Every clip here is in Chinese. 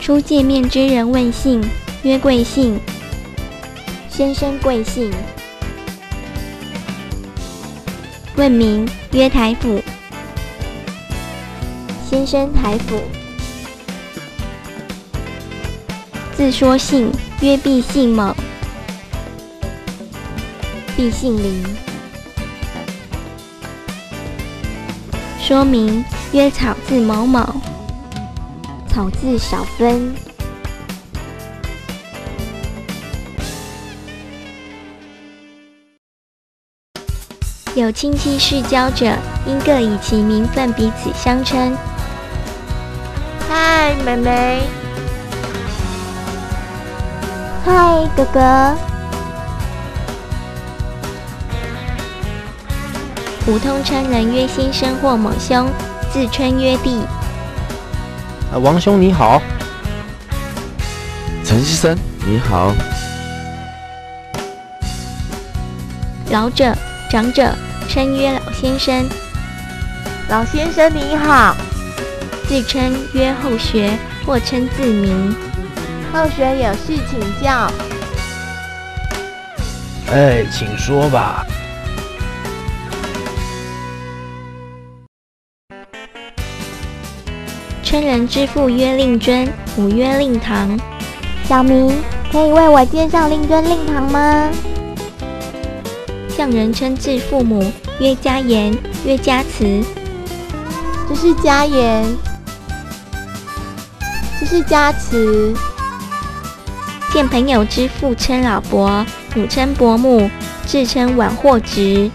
初见面之人问姓，曰贵姓。先生贵姓？问名，曰台府。先生台府。自说姓，曰毕姓某。毕姓林。说明，曰草字某某。草字少分。有亲戚世交者，应各以其名分彼此相称。嗨，妹妹。嗨，哥哥。普通称人曰先生或某兄，自称曰弟。啊，王兄你好。陈先生你好。老者。长者称曰老先生，老先生你好。自称曰后学，或称自名。后学有事请教。哎，请说吧。称人之父曰令尊，母曰令堂。小明，可以为我介绍令尊、令堂吗？向人称自父母曰家言，曰家慈。这是家言，这是家慈。见朋友之父称老伯，母称伯母，自称晚或侄。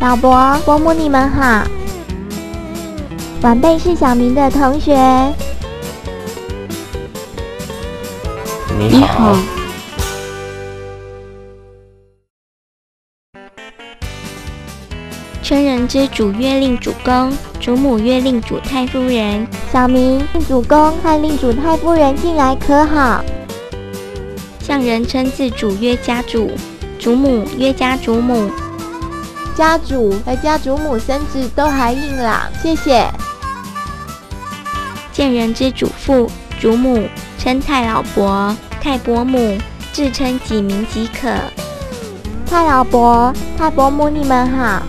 老伯、伯母，你们好。晚辈是小明的同学。你好。称人之主曰令主公，主母曰令主太夫人。小明，令主公和令主太夫人近来可好？向人称自主曰家主，主母曰家主母。家主和家主母生子都还硬朗，谢谢。见人之祖父、祖母称太老伯、太伯母，自称己名即可。太老伯、太伯母，你们好。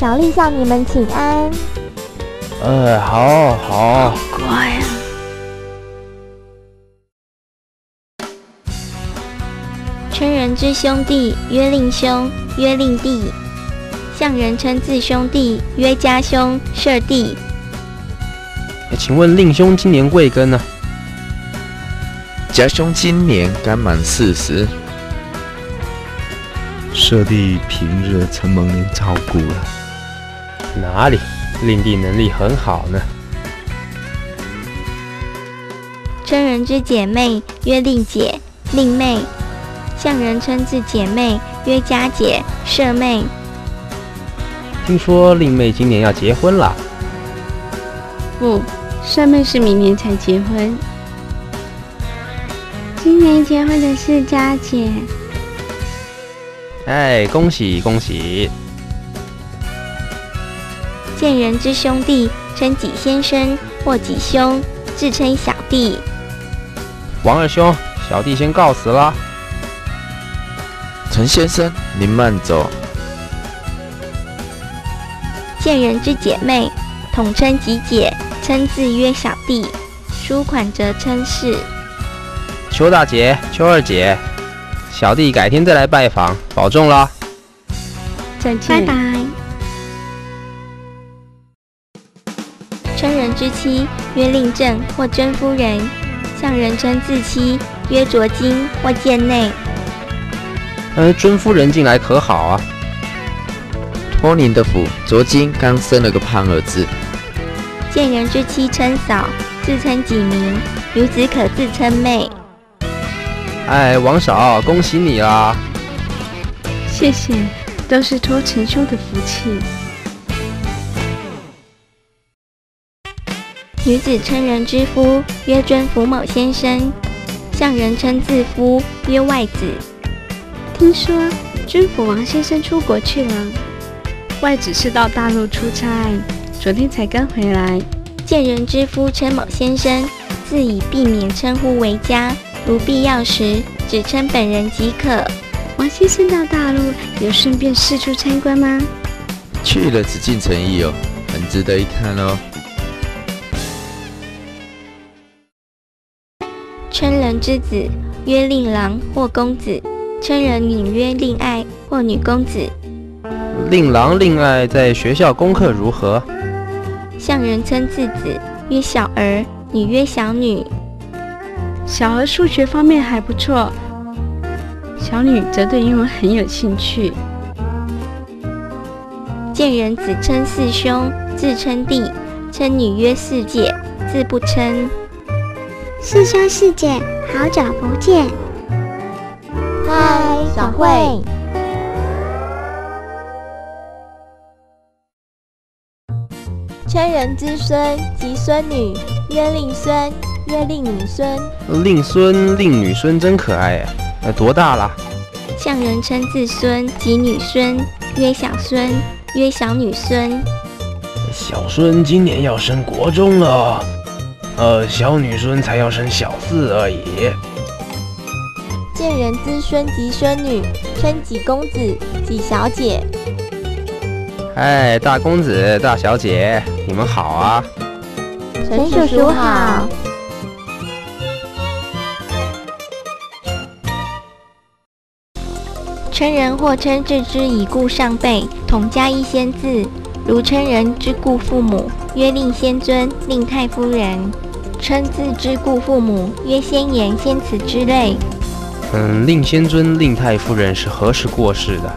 小丽向你们请安。呃，好好。乖啊。称人之兄弟曰令兄，曰令弟。向人称自兄弟曰家兄、舍弟。请问令兄今年贵庚呢？家兄今年刚满四十。舍弟平日承蒙您照顾了。哪里，令弟能力很好呢。称人之姐妹曰令姐、令妹，向人称自姐妹曰佳姐、舍妹。听说令妹今年要结婚了。不，上妹是明年才结婚。今年结婚的是佳姐。哎，恭喜恭喜！见人之兄弟称己先生或己兄，自称小弟。王二兄，小弟先告辞了。陈先生，您慢走。见人之姐妹，统称己姐，称字曰小弟。书款则称是。邱大姐、邱二姐，小弟改天再来拜访，保重啦。再见。拜拜。称人之妻曰令正或尊夫人，向人称自妻曰卓金或贱内。呃，尊夫人近来可好啊？托您的福，卓金刚生了个胖儿子。见人之妻称嫂，自称己名，女子可自称妹。哎，王嫂，恭喜你啦！谢谢，都是托陈兄的福气。女子称人之夫曰尊福某先生，向人称自夫曰外子。听说尊福王先生出国去了，外子是到大陆出差，昨天才刚回来。见人之夫称某先生，自以避免称呼为佳，如必要时只称本人即可。王先生到大陆有顺便四处参观吗？去了只尽诚意哦，很值得一看哦。称人之子曰令郎或公子，称人女曰令爱或女公子。令郎、令爱在学校功课如何？向人称次子曰小儿，女曰小女。小儿数学方面还不错，小女则对英文很有兴趣。见人子称四兄，自称弟，称女曰四姐，自不称。四兄四姐，好久不见。嗨，小慧。称人之孙及孙女曰令孙，曰令女孙。令孙、令女孙真可爱哎！呃，多大了？向人称自孙及女孙曰小孙，曰小女孙。小孙今年要升国中了，呃，小女孙才要升小四而已。见人之孙及孙女，称几公子、几小姐。哎，大公子、大小姐，你们好啊！陈叔叔好。称人或称置之以故上辈，统加一先字，如称人之故父母，曰令先尊、令太夫人；称字之故父母，曰先言、先辞之类。嗯，令先尊、令太夫人是何时过世的？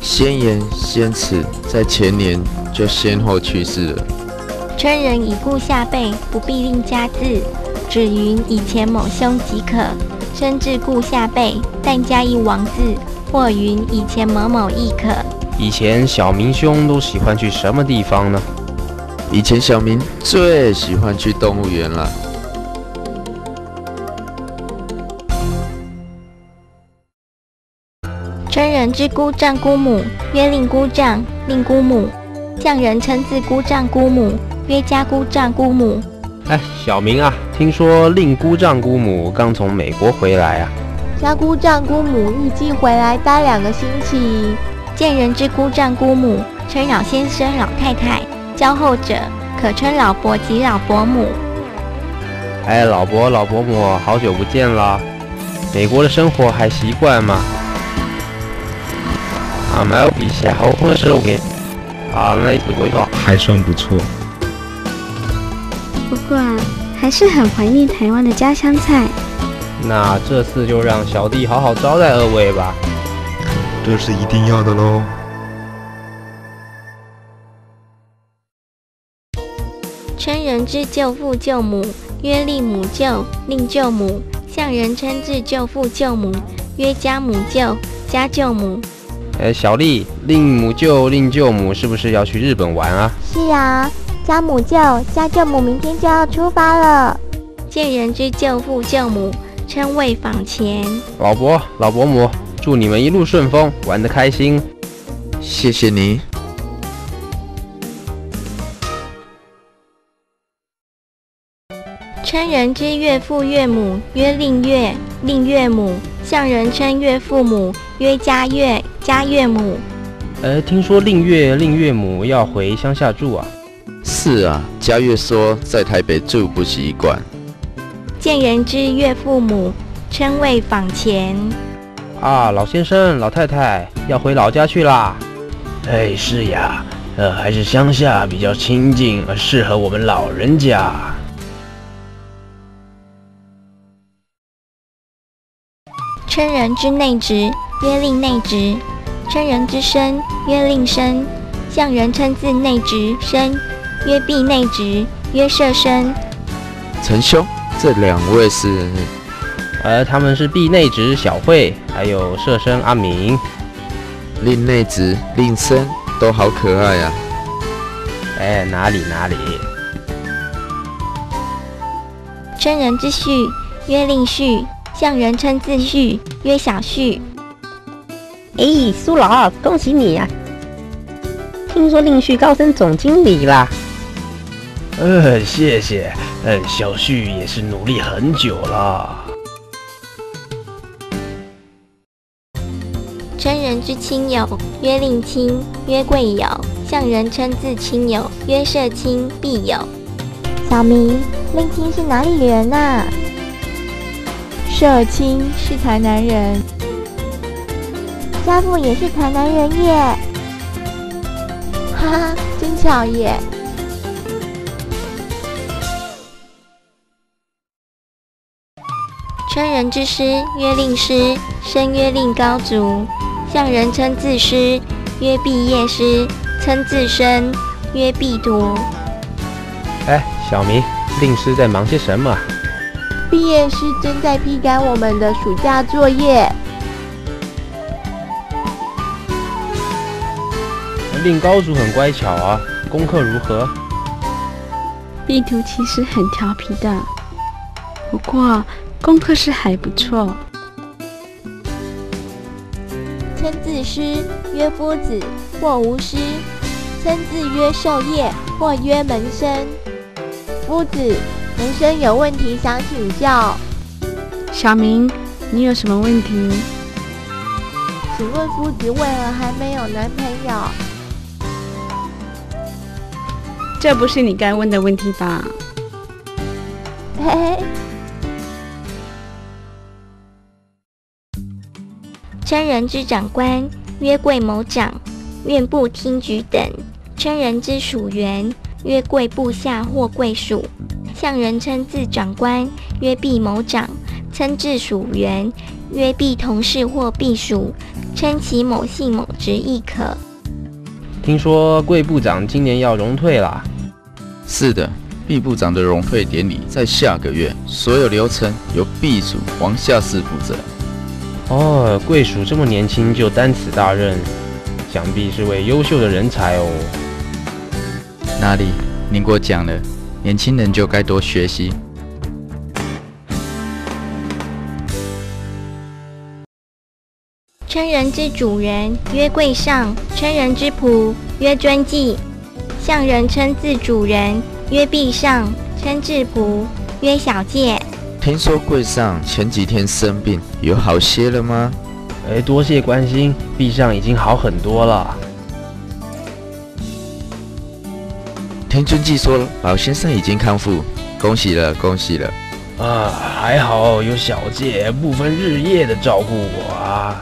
先言、先辞在前年就先后去世了。称人以故下辈，不必另加字，只云以前某兄即可。称至故下辈，但加一王字，或云以前某某亦可。以前小明兄都喜欢去什么地方呢？以前小明最喜欢去动物园了。称人之姑丈姑母，曰令姑丈、令姑母；匠人称自姑丈姑母，曰家姑丈姑母。哎，小明啊，听说令姑丈姑母刚从美国回来啊。家姑丈姑母预计回来待两个星期。见人之姑丈姑母，称老先生、老太太；交后者可称老伯及老伯母。哎，老伯、老伯母，好久不见了。美国的生活还习惯吗？啊，没有比下好喝是 OK。啊，那一次味道还算不错。不过啊，还是很怀念台湾的家乡菜。那这次就让小弟好好招待二位吧。这是一定要的喽。称人之舅父舅母，曰令母舅、令舅母；向人称至舅父舅母，曰家母舅、家舅母。哎，小丽，令母舅、令舅母是不是要去日本玩啊？是啊，家母舅、家舅母明天就要出发了。见人之舅父舅母，称谓访前。老伯、老伯母，祝你们一路顺风，玩得开心。谢谢你。称人之岳父岳母，曰令岳、令岳母；向人称岳父母，曰家岳、家岳母。呃，听说令岳、令岳母要回乡下住啊？是啊，家岳说在台北住不习惯。见人之岳父母，称谓访前。啊，老先生、老太太要回老家去啦。哎，是呀，呃，还是乡下比较清静，适合我们老人家。称人之内职，曰令内职；称人之身，曰令身；向人称自内职身，曰必内职，曰设身。陈兄，这两位是？呃，他们是毕内职小慧，还有设身阿明。令内职、令身都好可爱呀、哎，哪里哪里。称人之序，曰令序；向人称自序，曰小序。哎，苏老，恭喜你呀、听说令婿高升总经理啦？呃，谢谢。呃，小旭也是努力很久了。称人之亲友，曰令亲，曰贵友；向人称自亲友，曰社亲，必友。小明，令亲是哪里人呐？社亲是台南人。家父也是台南人耶。哈哈，真巧耶！称人之师，曰令师，生曰令高足；向人称自师，曰毕业师；称自身，曰毕徒。哎，小明，令师在忙些什么？毕业师正在批改我们的暑假作业。令高祖很乖巧啊，功课如何？毕图其实很调皮的，不过功课是还不错。称字师曰夫子或无师，称字曰授业或曰门生。夫子，门生有问题想请教。小明，你有什么问题？请问夫子为何还没有男朋友？这不是你该问的问题吧？嘿嘿。称人之长官，曰贵某长、院部厅局等；称人之属员，曰贵部下或贵属。向人称自长官，曰毕某长；称自属员，曰毕同事或毕属。称其某姓某职亦可。听说贵部长今年要荣退啦？是的，毕部长的荣退典礼在下个月，所有流程由毕属王下士负责。哦，贵属这么年轻就担此大任，想必是位优秀的人才哦。哪里？您过奖了，年轻人就该多学习。称人之主人，曰贵上；称人之仆，曰尊祭。向人称自主人，曰必上；称自仆，曰小介。听说贵上前几天生病，有好些了吗？哎，多谢关心，陛上已经好很多了。听尊记说，老先生已经康复，恭喜了，恭喜了。啊，还好有小姐不分日夜的照顾我啊。